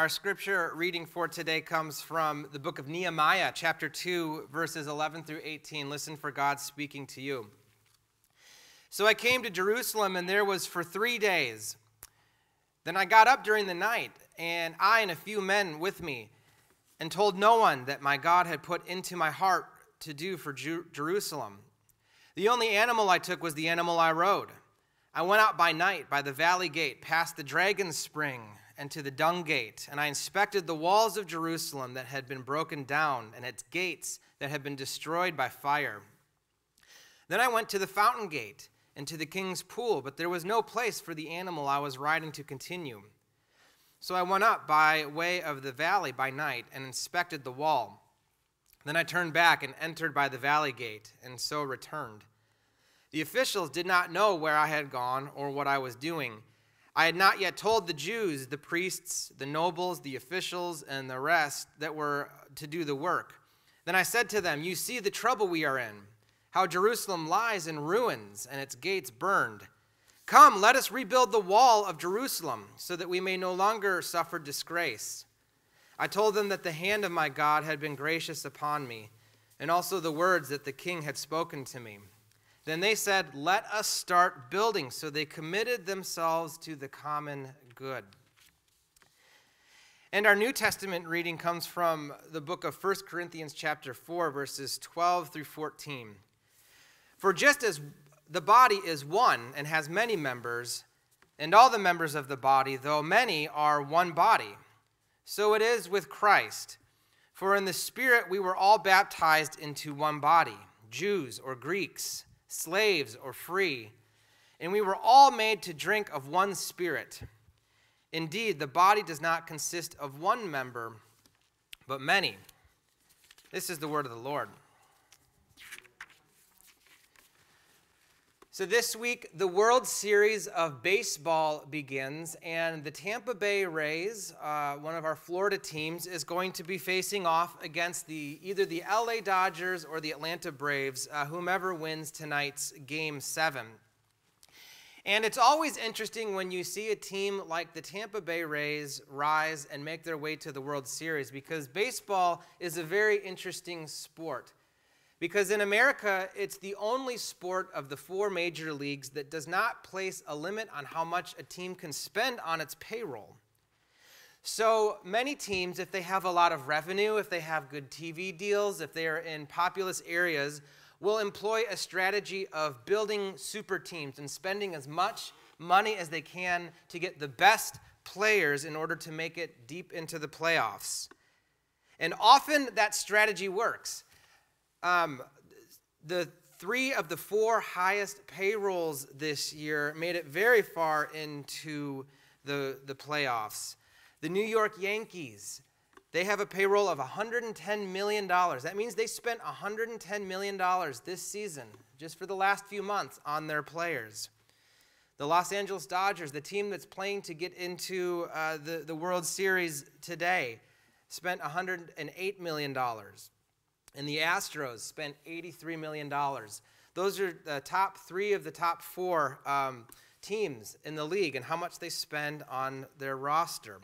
Our scripture reading for today comes from the book of Nehemiah, chapter 2, verses 11 through 18. Listen for God speaking to you. So I came to Jerusalem, and there was for three days. Then I got up during the night, and I and a few men with me, and told no one that my God had put into my heart to do for Jerusalem. The only animal I took was the animal I rode. I went out by night by the valley gate, past the dragon's spring and to the dung gate, and I inspected the walls of Jerusalem that had been broken down, and its gates that had been destroyed by fire. Then I went to the fountain gate and to the king's pool, but there was no place for the animal I was riding to continue. So I went up by way of the valley by night and inspected the wall. Then I turned back and entered by the valley gate, and so returned. The officials did not know where I had gone or what I was doing I had not yet told the Jews, the priests, the nobles, the officials, and the rest that were to do the work. Then I said to them, You see the trouble we are in, how Jerusalem lies in ruins and its gates burned. Come, let us rebuild the wall of Jerusalem, so that we may no longer suffer disgrace. I told them that the hand of my God had been gracious upon me, and also the words that the king had spoken to me. Then they said, Let us start building. So they committed themselves to the common good. And our New Testament reading comes from the book of 1 Corinthians, chapter 4, verses 12 through 14. For just as the body is one and has many members, and all the members of the body, though many, are one body, so it is with Christ. For in the Spirit we were all baptized into one body, Jews or Greeks slaves or free, and we were all made to drink of one spirit. Indeed, the body does not consist of one member, but many. This is the word of the Lord. So, this week, the World Series of Baseball begins, and the Tampa Bay Rays, uh, one of our Florida teams, is going to be facing off against the, either the LA Dodgers or the Atlanta Braves, uh, whomever wins tonight's Game 7. And it's always interesting when you see a team like the Tampa Bay Rays rise and make their way to the World Series because baseball is a very interesting sport. Because in America, it's the only sport of the four major leagues that does not place a limit on how much a team can spend on its payroll. So many teams, if they have a lot of revenue, if they have good TV deals, if they are in populous areas, will employ a strategy of building super teams and spending as much money as they can to get the best players in order to make it deep into the playoffs. And often that strategy works. Um, the three of the four highest payrolls this year made it very far into the, the playoffs. The New York Yankees, they have a payroll of $110 million. That means they spent $110 million this season, just for the last few months, on their players. The Los Angeles Dodgers, the team that's playing to get into uh, the, the World Series today, spent $108 million. And the Astros spent $83 million. Those are the top three of the top four um, teams in the league and how much they spend on their roster.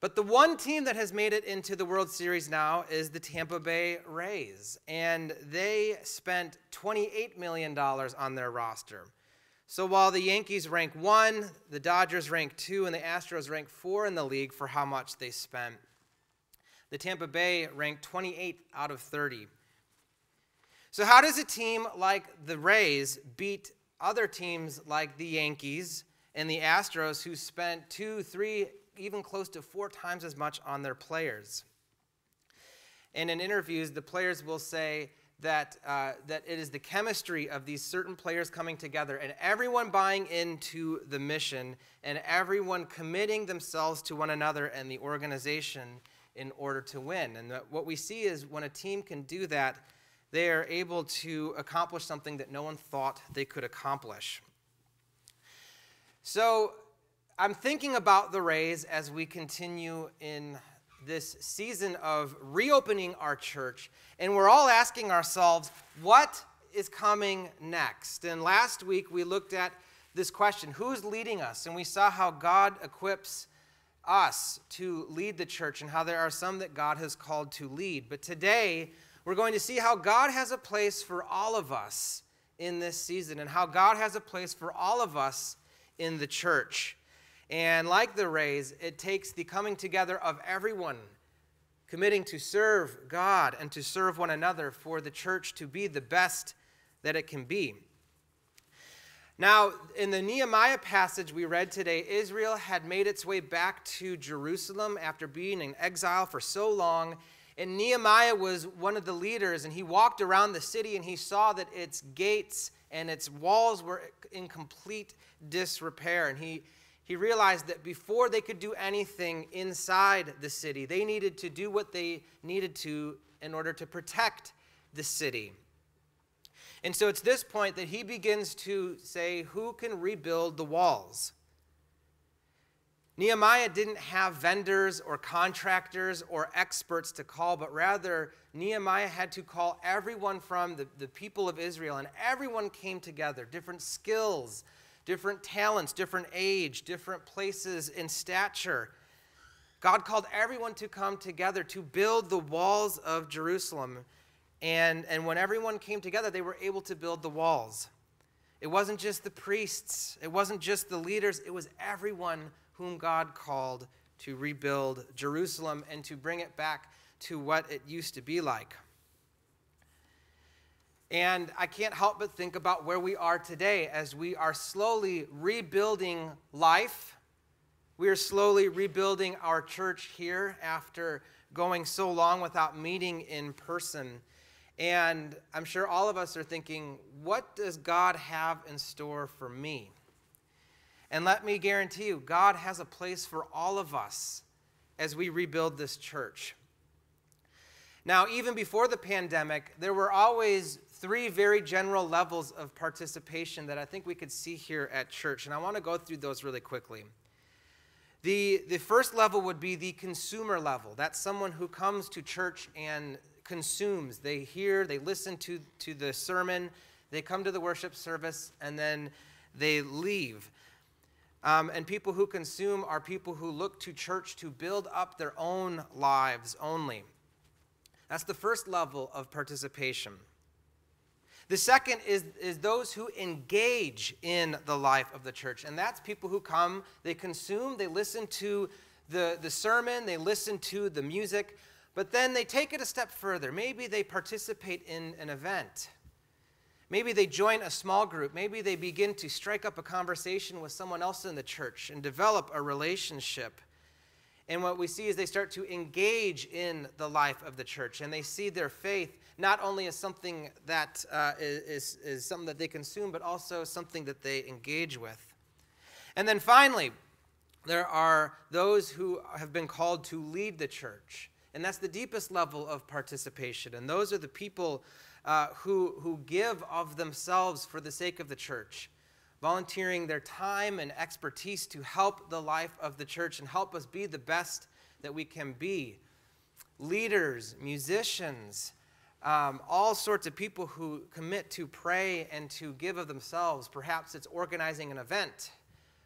But the one team that has made it into the World Series now is the Tampa Bay Rays. And they spent $28 million on their roster. So while the Yankees rank one, the Dodgers rank two, and the Astros rank four in the league for how much they spent the Tampa Bay ranked 28th out of 30. So, how does a team like the Rays beat other teams like the Yankees and the Astros, who spent two, three, even close to four times as much on their players? And in interviews, the players will say that, uh, that it is the chemistry of these certain players coming together and everyone buying into the mission and everyone committing themselves to one another and the organization in order to win. And what we see is when a team can do that, they are able to accomplish something that no one thought they could accomplish. So I'm thinking about the Rays as we continue in this season of reopening our church, and we're all asking ourselves, what is coming next? And last week we looked at this question who's leading us? And we saw how God equips us to lead the church and how there are some that God has called to lead. But today, we're going to see how God has a place for all of us in this season and how God has a place for all of us in the church. And like the Rays, it takes the coming together of everyone committing to serve God and to serve one another for the church to be the best that it can be. Now, in the Nehemiah passage we read today, Israel had made its way back to Jerusalem after being in exile for so long. And Nehemiah was one of the leaders, and he walked around the city and he saw that its gates and its walls were in complete disrepair. And he, he realized that before they could do anything inside the city, they needed to do what they needed to in order to protect the city. And so it's this point that he begins to say, Who can rebuild the walls? Nehemiah didn't have vendors or contractors or experts to call, but rather Nehemiah had to call everyone from the, the people of Israel, and everyone came together, different skills, different talents, different age, different places in stature. God called everyone to come together to build the walls of Jerusalem. And, and when everyone came together, they were able to build the walls. It wasn't just the priests, it wasn't just the leaders, it was everyone whom God called to rebuild Jerusalem and to bring it back to what it used to be like. And I can't help but think about where we are today as we are slowly rebuilding life. We are slowly rebuilding our church here after going so long without meeting in person. And I'm sure all of us are thinking, what does God have in store for me? And let me guarantee you, God has a place for all of us as we rebuild this church. Now, even before the pandemic, there were always three very general levels of participation that I think we could see here at church. And I want to go through those really quickly. The, the first level would be the consumer level. That's someone who comes to church and consumes. They hear, they listen to, to the sermon, they come to the worship service, and then they leave. Um, and people who consume are people who look to church to build up their own lives only. That's the first level of participation. The second is, is those who engage in the life of the church. And that's people who come, they consume, they listen to the, the sermon, they listen to the music, but then they take it a step further. Maybe they participate in an event. Maybe they join a small group. Maybe they begin to strike up a conversation with someone else in the church and develop a relationship. And what we see is they start to engage in the life of the church and they see their faith not only as something that uh, is is, something that they consume, but also something that they engage with. And then finally, there are those who have been called to lead the church. And that's the deepest level of participation. And those are the people uh, who, who give of themselves for the sake of the church, volunteering their time and expertise to help the life of the church and help us be the best that we can be. Leaders, musicians, um, all sorts of people who commit to pray and to give of themselves. Perhaps it's organizing an event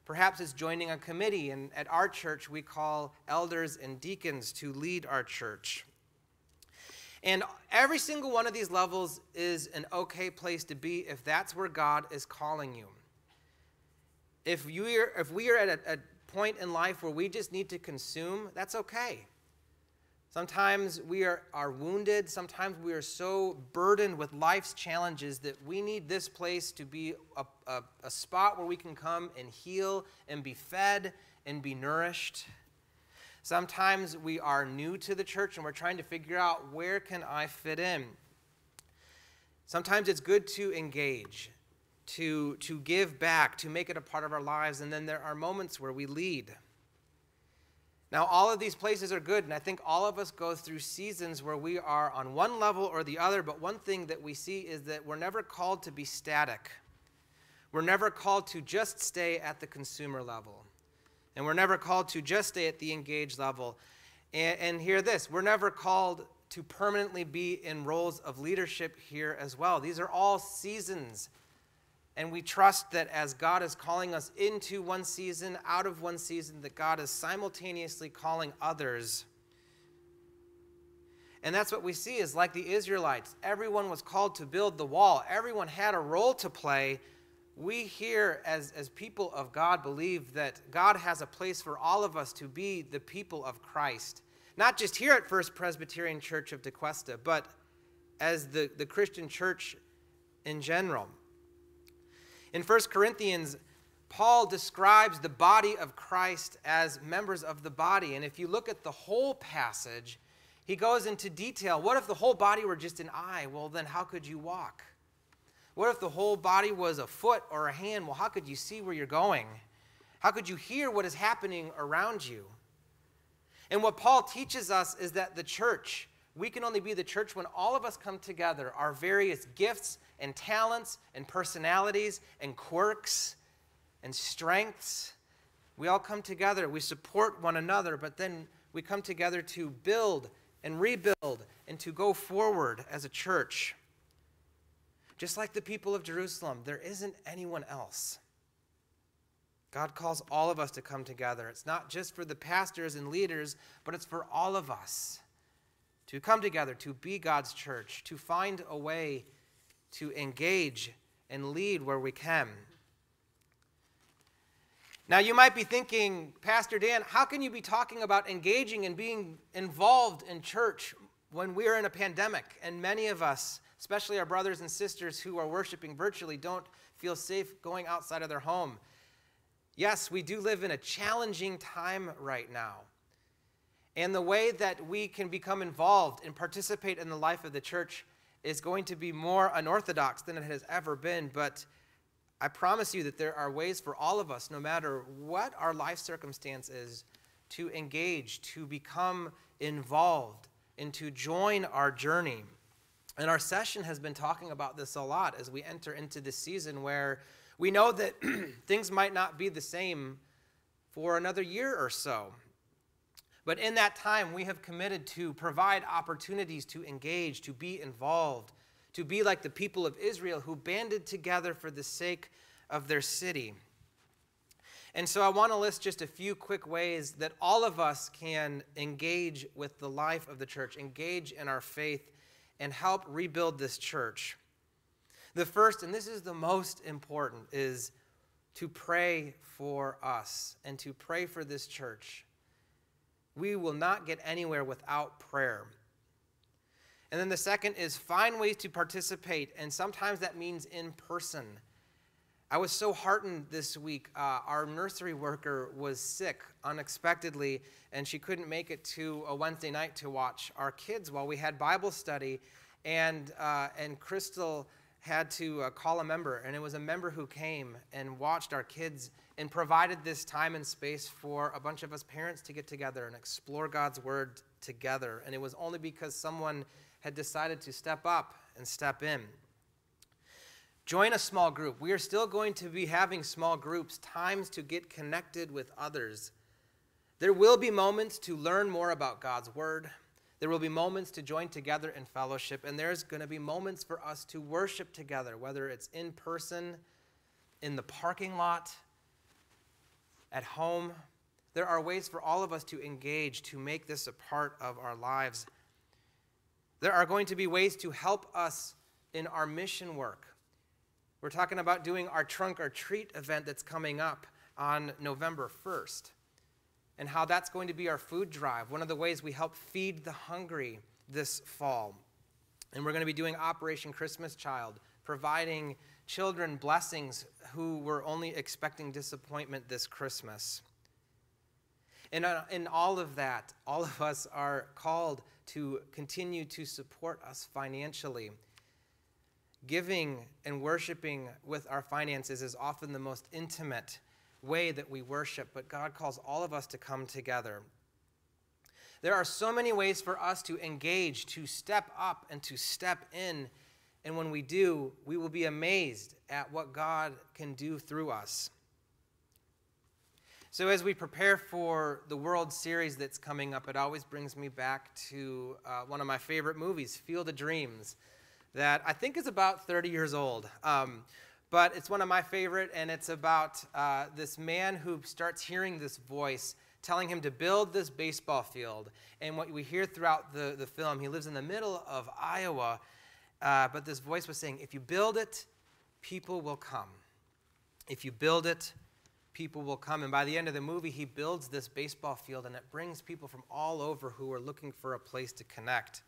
Perhaps it's joining a committee, and at our church, we call elders and deacons to lead our church. And every single one of these levels is an okay place to be if that's where God is calling you. If, you are, if we are at a, a point in life where we just need to consume, that's okay. Sometimes we are, are wounded. Sometimes we are so burdened with life's challenges that we need this place to be a, a, a, spot where we can come and heal and be fed and be nourished. Sometimes we are new to the church and we're trying to figure out where can I fit in. Sometimes it's good to engage, to, to give back, to make it a part of our lives. And then there are moments where we lead. Now, all of these places are good, and I think all of us go through seasons where we are on one level or the other, but one thing that we see is that we're never called to be static. We're never called to just stay at the consumer level, and we're never called to just stay at the engaged level. And, and hear this we're never called to permanently be in roles of leadership here as well. These are all seasons And we trust that as God is calling us into one season, out of one season, that God is simultaneously calling others. And that's what we see is like the Israelites. Everyone was called to build the wall, everyone had a role to play. We here, as, as people of God, believe that God has a place for all of us to be the people of Christ. Not just here at First Presbyterian Church of Tequesta, but as the, the Christian church in general. In 1 Corinthians, Paul describes the body of Christ as members of the body. And if you look at the whole passage, he goes into detail. What if the whole body were just an eye? Well, then how could you walk? What if the whole body was a foot or a hand? Well, how could you see where you're going? How could you hear what is happening around you? And what Paul teaches us is that the church, we can only be the church when all of us come together, our various gifts and talents and personalities and quirks and strengths. We all come together. We support one another, but then we come together to build and rebuild and to go forward as a church. Just like the people of Jerusalem, there isn't anyone else. God calls all of us to come together. It's not just for the pastors and leaders, but it's for all of us to come together, to be God's church, to find a way to engage and lead where we can. Now, you might be thinking, Pastor Dan, how can you be talking about engaging and being involved in church when we are in a pandemic and many of us, especially our brothers and sisters who are worshiping virtually, don't feel safe going outside of their home? Yes, we do live in a challenging time right now. And the way that we can become involved and participate in the life of the church is going to be more unorthodox than it has ever been. But I promise you that there are ways for all of us, no matter what our life circumstance is, to engage, to become involved, and to join our journey. And our session has been talking about this a lot as we enter into this season where we know that things might not be the same for another year or so. But in that time, we have committed to provide opportunities to engage, to be involved, to be like the people of Israel who banded together for the sake of their city. And so I want to list just a few quick ways that all of us can engage with the life of the church, engage in our faith, and help rebuild this church. The first, and this is the most important, is to pray for us and to pray for this church we will not get anywhere without prayer. And then the second is find ways to participate, and sometimes that means in person. I was so heartened this week. Uh, our nursery worker was sick unexpectedly, and she couldn't make it to a Wednesday night to watch our kids while we had Bible study. And, uh, and Crystal had to uh, call a member, and it was a member who came and watched our kids and provided this time and space for a bunch of us parents to get together and explore God's Word together. And it was only because someone had decided to step up and step in. Join a small group. We are still going to be having small groups, times to get connected with others. There will be moments to learn more about God's Word. There will be moments to join together in fellowship, and there's going to be moments for us to worship together, whether it's in person, in the parking lot, at home. There are ways for all of us to engage, to make this a part of our lives. There are going to be ways to help us in our mission work. We're talking about doing our trunk or treat event that's coming up on November 1st and how that's going to be our food drive, one of the ways we help feed the hungry this fall. And we're going to be doing Operation Christmas Child, providing children blessings who were only expecting disappointment this Christmas. And uh, in all of that, all of us are called to continue to support us financially. Giving and worshiping with our finances is often the most intimate way that we worship, but God calls all of us to come together. There are so many ways for us to engage, to step up, and to step in and when we do, we will be amazed at what God can do through us. So, as we prepare for the World Series that's coming up, it always brings me back to uh, one of my favorite movies, Field of Dreams, that I think is about 30 years old. Um, but it's one of my favorite, and it's about uh, this man who starts hearing this voice telling him to build this baseball field. And what we hear throughout the, the film, he lives in the middle of Iowa, uh, but this voice was saying, if you build it, people will come. If you build it, people will come. And by the end of the movie, he builds this baseball field, and it brings people from all over who are looking for a place to connect.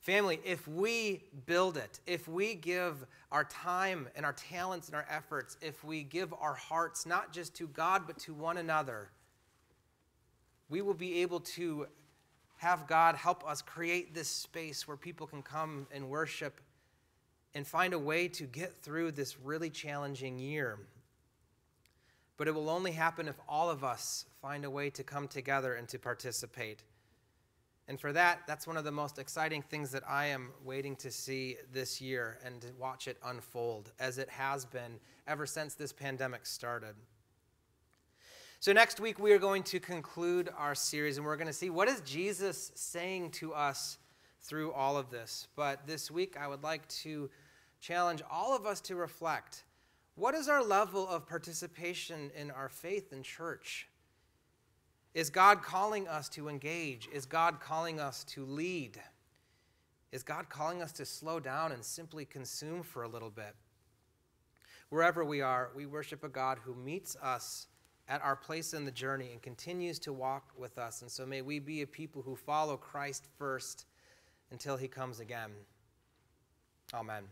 Family, if we build it, if we give our time and our talents and our efforts, if we give our hearts not just to God but to one another, we will be able to have God help us create this space where people can come and worship and find a way to get through this really challenging year. But it will only happen if all of us find a way to come together and to participate. And for that, that's one of the most exciting things that I am waiting to see this year and to watch it unfold, as it has been ever since this pandemic started. So next week we are going to conclude our series and we're going to see what is Jesus saying to us through all of this. But this week I would like to challenge all of us to reflect. What is our level of participation in our faith in church? Is God calling us to engage? Is God calling us to lead? Is God calling us to slow down and simply consume for a little bit? Wherever we are, we worship a God who meets us at our place in the journey and continues to walk with us. And so may we be a people who follow Christ first until he comes again. Amen.